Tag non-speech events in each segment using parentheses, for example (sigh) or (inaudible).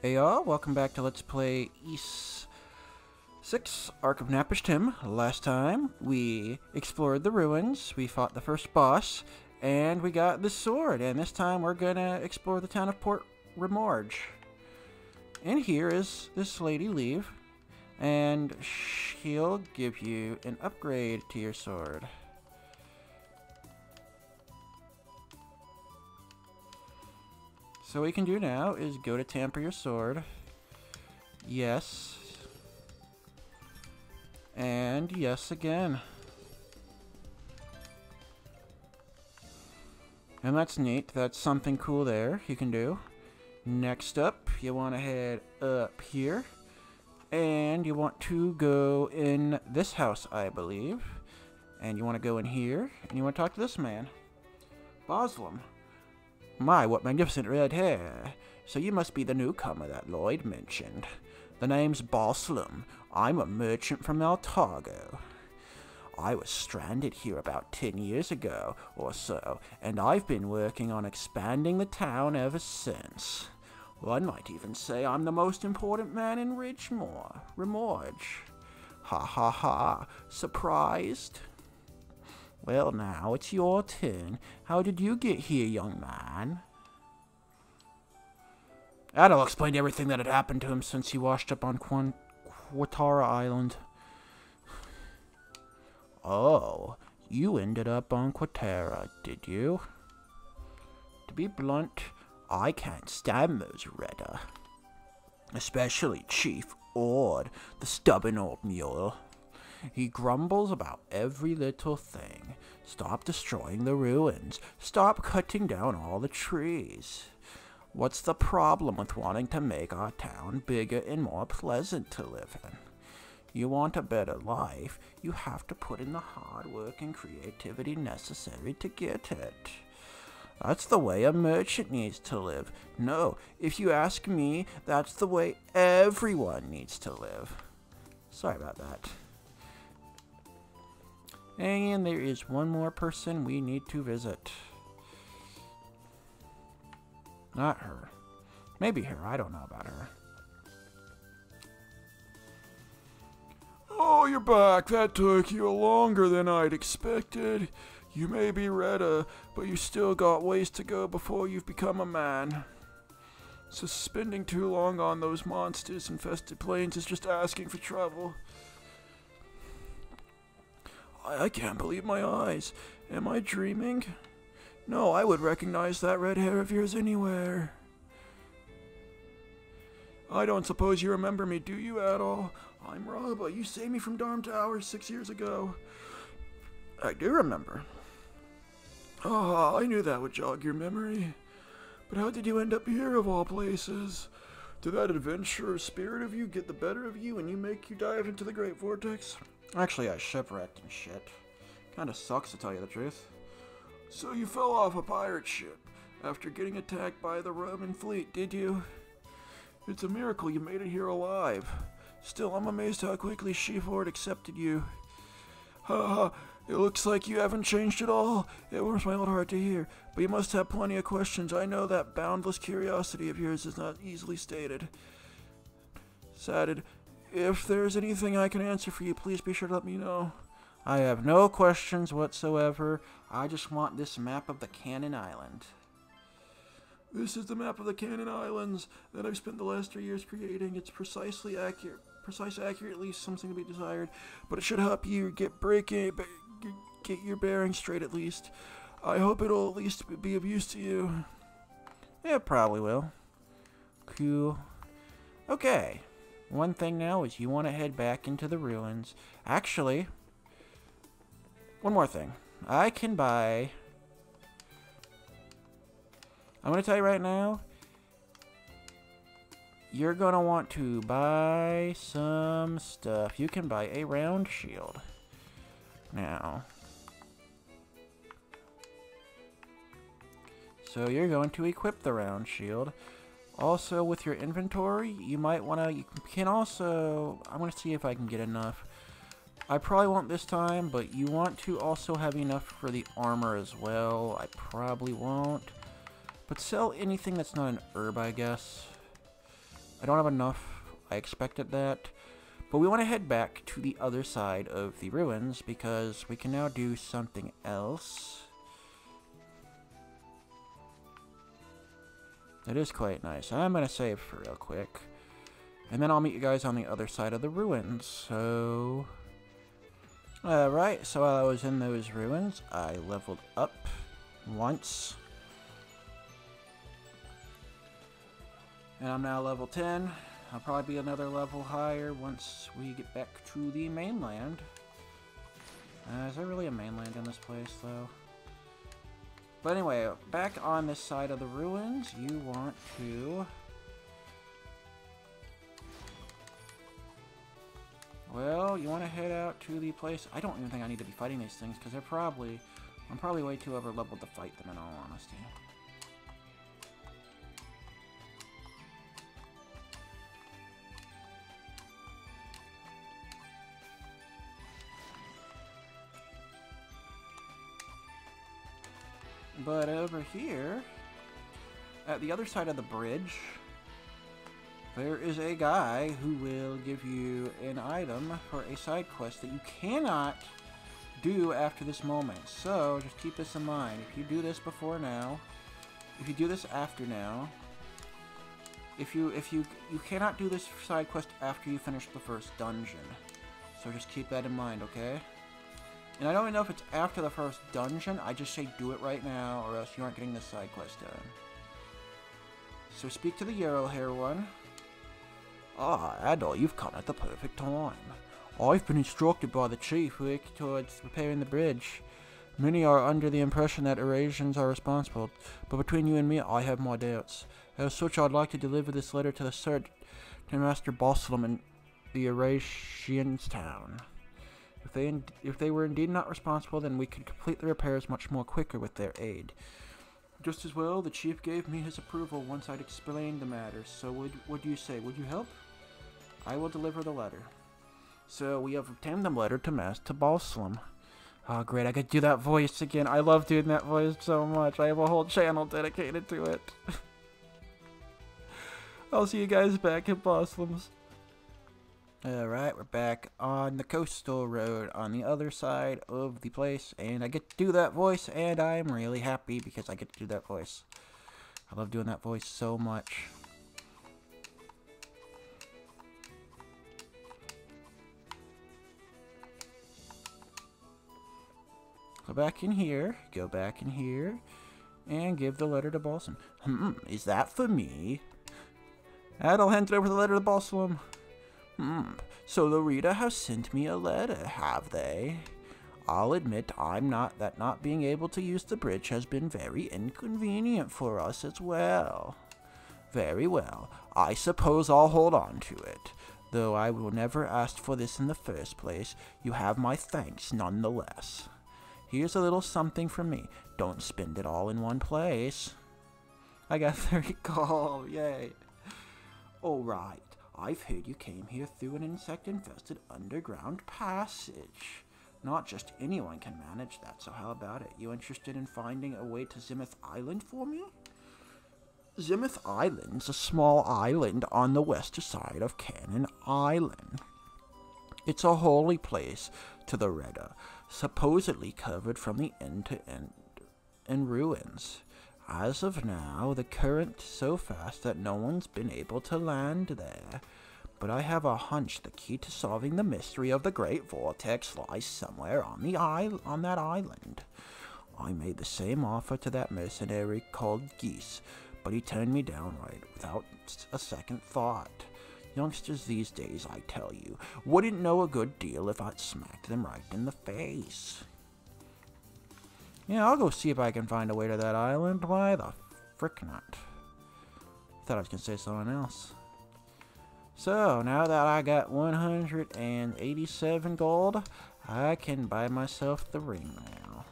Hey y'all, welcome back to Let's Play Ys 6 Ark of Napishtim. Last time we explored the ruins, we fought the first boss, and we got the sword. And this time we're gonna explore the town of Port Rimorge. And here is this lady Leave, and she'll give you an upgrade to your sword. So what you can do now is go to tamper your sword. Yes. And yes again. And that's neat. That's something cool there you can do. Next up, you want to head up here. And you want to go in this house, I believe. And you want to go in here. And you want to talk to this man. Boslam. My, what magnificent red hair. So you must be the newcomer that Lloyd mentioned. The name's Boslam. I'm a merchant from Altago. I was stranded here about ten years ago or so, and I've been working on expanding the town ever since. One might even say I'm the most important man in Ridgemore, Rimorge. Ha ha ha, surprised? Well, now it's your turn. How did you get here, young man? Adol explained everything that had happened to him since he washed up on Quan Quatera Island. Oh, you ended up on Quatera, did you? To be blunt, I can't stand those Rehda. Especially Chief Ord, the stubborn old mule. He grumbles about every little thing. Stop destroying the ruins. Stop cutting down all the trees. What's the problem with wanting to make our town bigger and more pleasant to live in? You want a better life, you have to put in the hard work and creativity necessary to get it. That's the way a merchant needs to live. No, if you ask me, that's the way everyone needs to live. Sorry about that. And there is one more person we need to visit. Not her. Maybe her. I don't know about her. Oh, you're back. That took you longer than I'd expected. You may be Rehda, but you still got ways to go before you've become a man. So spending too long on those monsters infested plains is just asking for trouble. I, I can't believe my eyes. Am I dreaming? No, I would recognize that red hair of yours anywhere. I don't suppose you remember me, do you, at all? I'm Raba. You saved me from Darm Tower six years ago. I do remember. Ah, I knew that would jog your memory. But how did you end up here, of all places? Did that adventurous spirit of you get the better of you and you make you dive into the Great Vortex? Actually, I shipwrecked and shit. Kinda sucks to tell you the truth. So you fell off a pirate ship after getting attacked by the Romun fleet, did you? It's a miracle you made it here alive. Still, I'm amazed how quickly Sheaford accepted you. Ha ha, it looks like you haven't changed at all. It warms my old heart to hear, but you must have plenty of questions. I know that boundless curiosity of yours is not easily stated. Sadded, if there's anything I can answer for you, please be sure to let me know. I have no questions whatsoever. I just want this map of the Canaan Island. This is the map of the Canaan Islands that I've spent the last three years creating. It's precisely accurate, precise, accurately something to be desired, but it should help you get breaking, get your bearings straight at least. I hope it'll at least be of use to you. Yeah, probably will. Cool. Okay. One thing now is you want to head back into the ruins. Actually, one more thing. I can buy I'm going to tell you right now, you're going to want to buy some stuff. You can buy a round shield. Now. So you're going to equip the round shield. Also, with your inventory, you might want to, you can also, I'm going to see if I can get enough. I probably won't this time, but you want to also have enough for the armor as well. I probably won't. But sell anything that's not an herb, I guess. I don't have enough. I expected that. But we want to head back to the other side of the ruins because we can now do something else. That is quite nice. I'm going to save for real quick. And then I'll meet you guys on the other side of the ruins. So... Alright, so while I was in those ruins, I leveled up once. And I'm now level 10. I'll probably be another level higher once we get back to the mainland. Uh, is there really a mainland in this place, though? But anyway, back on this side of the ruins, you want to... Well, you want to head out to the place... I don't even think I need to be fighting these things, because they're probably... I'm probably way too over-leveled to fight them, in all honesty. But over here, at the other side of the bridge, there is a guy who will give you an item for a side quest that you cannot do after this moment. So just keep this in mind. If you do this before now, if you do this after now, if you if you you cannot do this side quest after you finish the first dungeon. So just keep that in mind, okay? And I don't even know if it's after the first dungeon. I just say do it right now, or else you aren't getting the side quest done. So speak to the Yarrow Hair one. Ah, Adol, you've come at the perfect time. I've been instructed by the chief working towards repairing the bridge. Many are under the impression that Eresians are responsible, but between you and me, I have my doubts. As such, I'd like to deliver this letter to the Sir to Master Boslam in the Eresians town. If they, if they were indeed not responsible, then we could complete the repairs much more quicker with their aid. Just as well, the chief gave me his approval once I'd explained the matter, so would, what do you say? Would you help? I will deliver the letter. So we have obtained the letter to Master Balsam. Oh, ah, great, I could do that voice again. I love doing that voice so much. I have a whole channel dedicated to it. (laughs) I'll see you guys back at Boslam's. Alright, we're back on the coastal road on the other side of the place, and I get to do that voice, and I'm really happy because I get to do that voice. I love doing that voice so much. Go back in here, go back in here, and give the letter to Balsam. Hmm, is that for me? I'll hand it over the letter to Balsam. Hmm, so the Rehda has sent me a letter, have they? I'll admit I'm not that not being able to use the bridge has been very inconvenient for us as well. Very well, I suppose I'll hold on to it. Though I will never ask for this in the first place, you have my thanks nonetheless. Here's a little something from me. Don't spend it all in one place. I got (laughs) 30 gold, yay. Alright, I've heard you came here through an insect-infested underground passage. Not just anyone can manage that, so how about it? You interested in finding a way to Zemeth Island for me? Zemeth Island's a small island on the western side of Canaan Island. It's a holy place to the Rehda, supposedly covered from the end to end in ruins. As of now, the current's so fast that no one's been able to land there. But I have a hunch the key to solving the mystery of the Great Vortex lies somewhere on the isle on that island. I made the same offer to that mercenary called Geis, but he turned me down right without a second thought. Youngsters these days, I tell you, wouldn't know a good deal if I'd smacked them right in the face. Yeah, I'll go see if I can find a way to that island. Why the frick not? Thought I was gonna say something else. So, now that I got 187 gold, I can buy myself the ring now.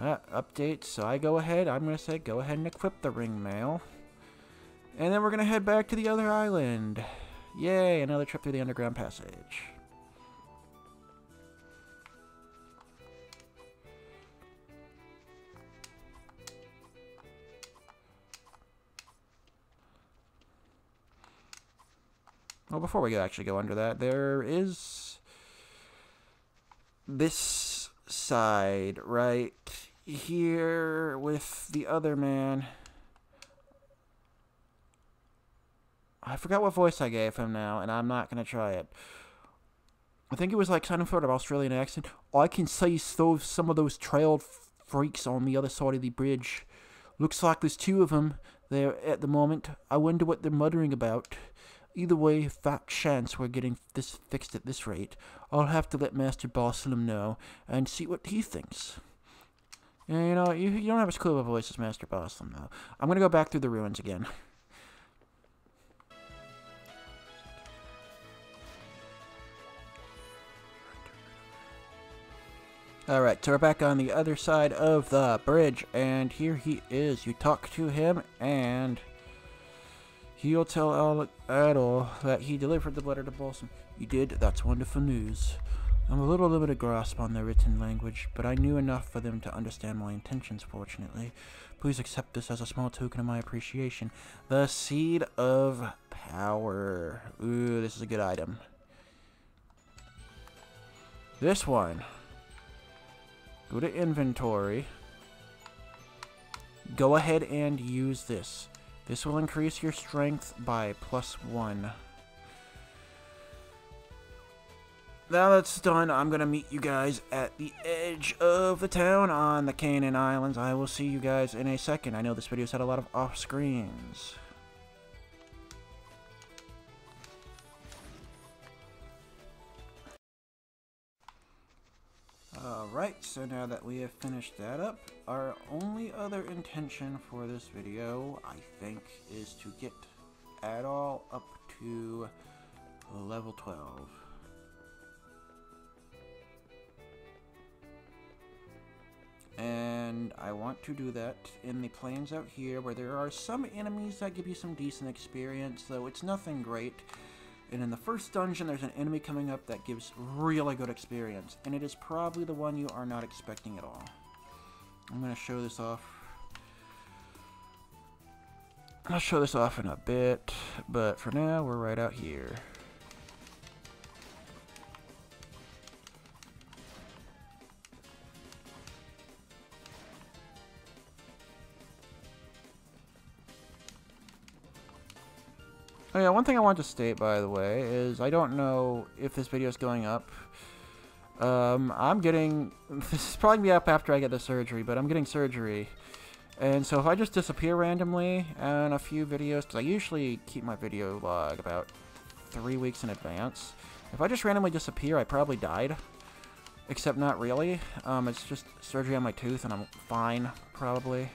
Uh, update, so I go ahead, I'm gonna say go ahead and equip the ring mail. And then we're gonna head back to the other island. Yay, another trip through the underground passage. Well, before we actually go under that, there is this side right here with the other man. I forgot what voice I gave him now, and I'm not going to try it. I think it was like some sort of Australian accent. I can see those, some of those trailed freaks on the other side of the bridge. Looks like there's two of them there at the moment. I wonder what they're muttering about. Either way, fat chance we're getting this fixed at this rate. I'll have to let Master Barsalam know and see what he thinks. And, you know, you, you don't have as cool of a voice as Master Barsalam, though. I'm to go back through the ruins again. (laughs) Alright, so we're back on the other side of the bridge, and here he is. You talk to him, and he'll tell Alec Adol that he delivered the letter to Balsam. You did? That's wonderful news. I'm a little limited grasp on their written language, but I knew enough for them to understand my intentions, fortunately. Please accept this as a small token of my appreciation. The Seed of Power. Ooh, this is a good item. This one. Go to inventory. Go ahead and use this. This will increase your strength by plus one. Now that's done, I'm going to meet you guys at the edge of the town on the Canaan Islands. I will see you guys in a second. I know this video's had a lot of off-screens. Alright, so now that we have finished that up, our only other intention for this video, I think, is to get Adol up to level 12. And I want to do that in the plains out here where there are some enemies that give you some decent experience, though it's nothing great. And in the first dungeon, there's an enemy coming up that gives really good experience. And it is probably the one you are not expecting at all. I'm going to show this off. I'll show this off in a bit, but for now, we're right out here. Oh yeah, one thing I want to state, by the way, is I don't know if this video is going up. Um, I'm getting... (laughs) This is probably be up after I get the surgery, but I'm getting surgery. And so if I just disappear randomly and a few videos, because I usually keep my video log about three weeks in advance. If I just randomly disappear, I probably died. Except not really. Um, it's just surgery on my tooth and I'm fine, probably.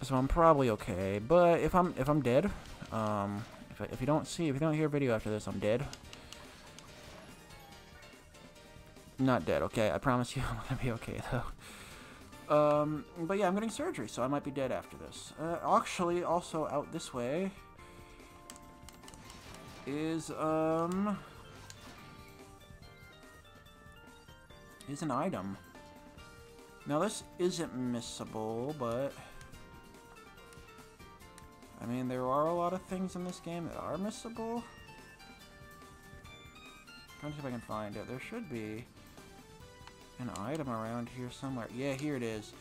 So I'm probably okay. But if I'm if I'm dead, um, if, if you don't see, if you don't hear a video after this, I'm dead. Not dead, okay? I promise you (laughs) I'm gonna be okay, though. Um, but yeah, I'm getting surgery, so I might be dead after this. Uh, actually, also out this way is, um... is an item. Now, this isn't missable, but... I mean, there are a lot of things in this game that are missable. To see if I can find it. There should be an item around here somewhere. Yeah, here it is.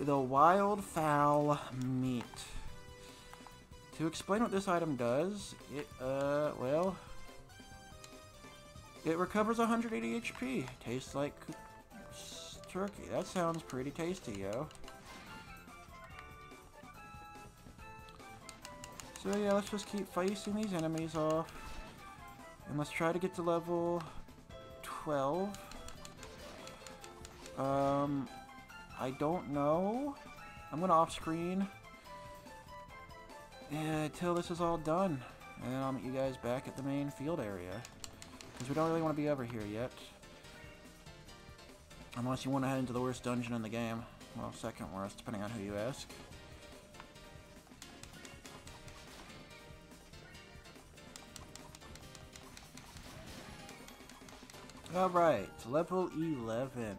The wildfowl meat. To explain what this item does, it, uh, well, it recovers 180 HP. Tastes like turkey. That sounds pretty tasty, yo. So yeah, let's just keep facing these enemies off. And let's try to get to level 12. Um, I don't know. I'm gonna off screen. Until this is all done. And then I'll meet you guys back at the main field area. Because we don't really want to be over here yet. Unless you want to head into the worst dungeon in the game. Well, second worst, depending on who you ask. Alright, level 11.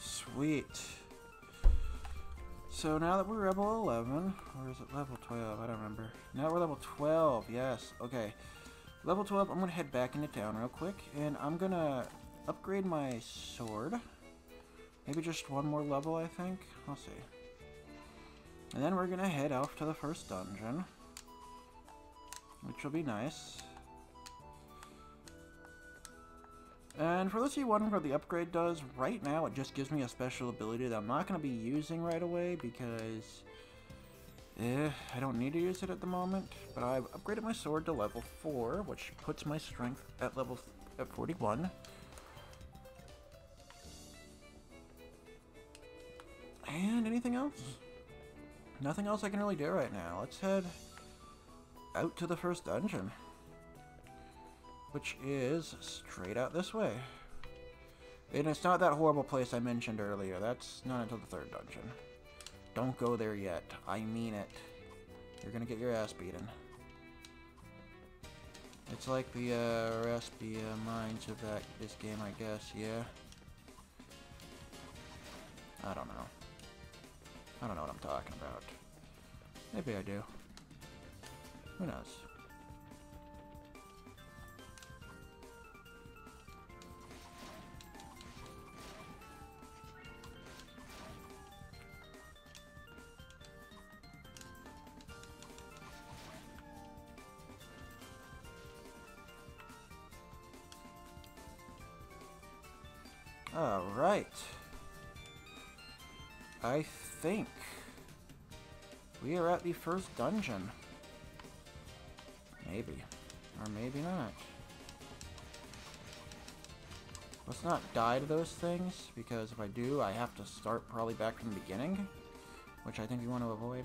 Sweet. So now that we're level 11, or is it level 12? I don't remember. Now we're level 12, yes. Okay. Level 12, I'm going to head back into town real quick, and I'm going to upgrade my sword. Maybe just one more level, I think. I'll see. And then we're going to head off to the first dungeon, which will be nice. And for those of you wondering what the upgrade does, right now it just gives me a special ability that I'm not going to be using right away because eh, I don't need to use it at the moment. But I've upgraded my sword to level 4, which puts my strength at level at 41. And anything else? Nothing else I can really do right now. Let's head out to the first dungeon which is straight out this way. And it's not that horrible place I mentioned earlier. That's not until the third dungeon. Don't go there yet. I mean it. You're gonna get your ass beaten. It's like the uh, Raspia mines of that this game, I guess. Yeah. I don't know. I don't know what I'm talking about. Maybe I do. Who knows? Alright. I think we are at the first dungeon. Maybe. Or maybe not. Let's not die to those things, because if I do, I have to start probably back from the beginning, which I think we want to avoid.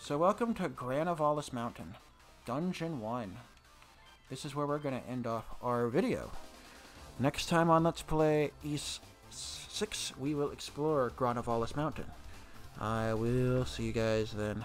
So welcome to Grana Vallis Mountain, Dungeon 1. This is where we're going to end off our video. Next time on Let's Play Ys 6, we will explore Grana Vallis Mountain. I will see you guys then.